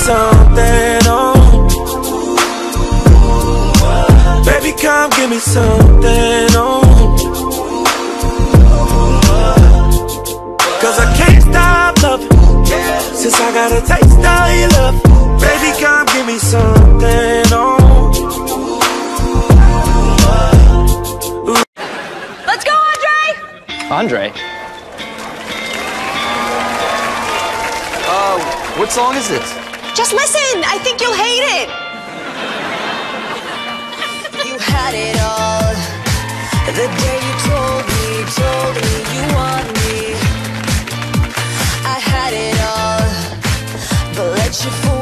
something, oh. Baby, come give me something, oh. Cause I can't stop loving since I got a taste of your love. Baby, come give me something. Let's go, Andre! Andre? Uh, what song is this? Just listen. I think you'll hate it. You had it all the day you told me, told me you want me. I had it all, but let you fool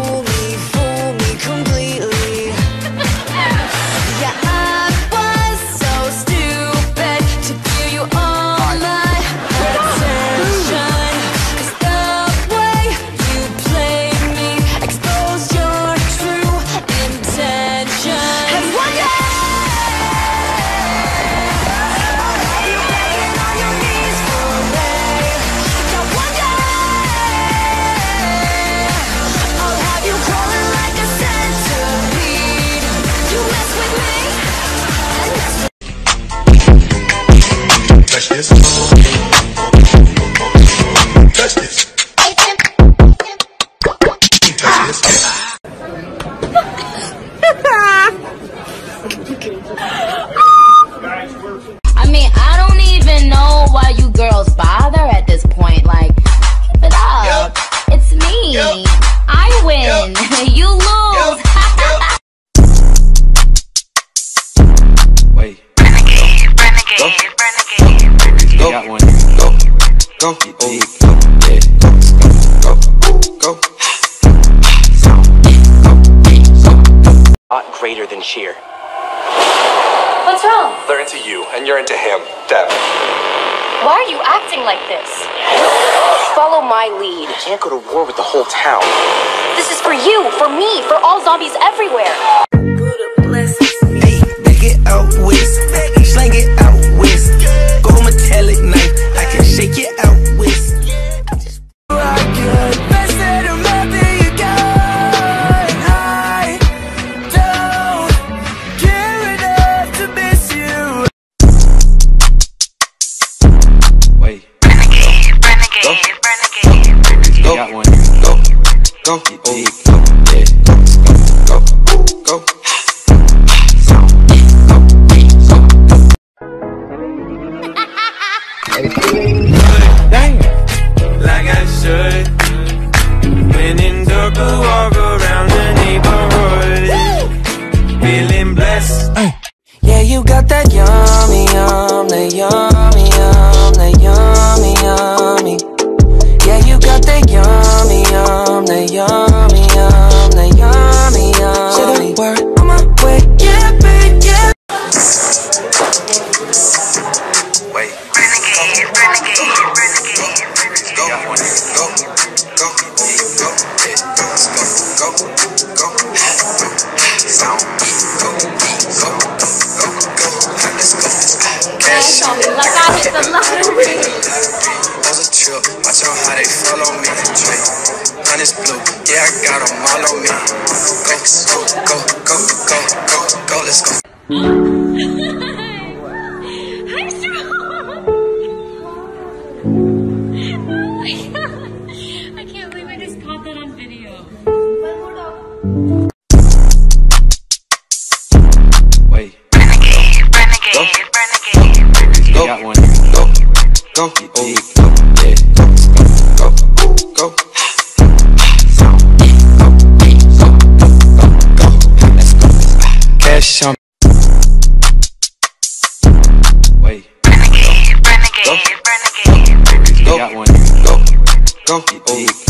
Go. Oh, go. Yeah. Go. Go. Go. Not greater than cheer. What's wrong? They're into you, and you're into him. Deb. Why are you acting like this? Follow my lead. You can't go to war with the whole town. This is for you, for me, for all zombies everywhere. Hey, back it out west. Slang it out Go. Watch out how they follow me. Drake, honey's blue, yeah, I got 'em all on me. Go, go, go, go, go, go, go, let's go. I can't believe I just caught that on video. Wait. Go. You Go. got one. Go. Go. Oh, go. Yeah. Go. Go. Go. Sound. Go. Go. Go. Go. Let's go. Cash on. Wait. Go. You Go. got one. Go. Go. Oh,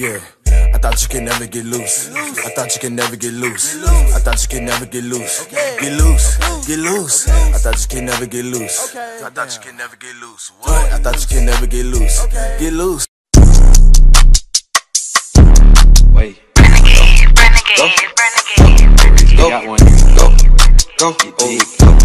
you? I thought you could never get loose. I thought you could never get loose. I thought you could never get loose. Get loose, get loose. I thought you could never get loose. I thought you could never get loose. What? I thought you could never get loose. Get loose. Wait. Go. Go. Got one. Go. Go. Oh. Go.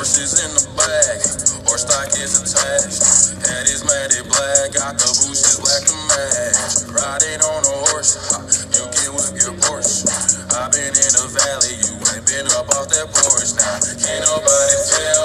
Horses in the back, horse stock is attached. Head is matted black, got the bushes black to match. Riding on a horse, ha, you get with your Porsche. I've been in the valley, you ain't been up off that porch now. Can't nobody tell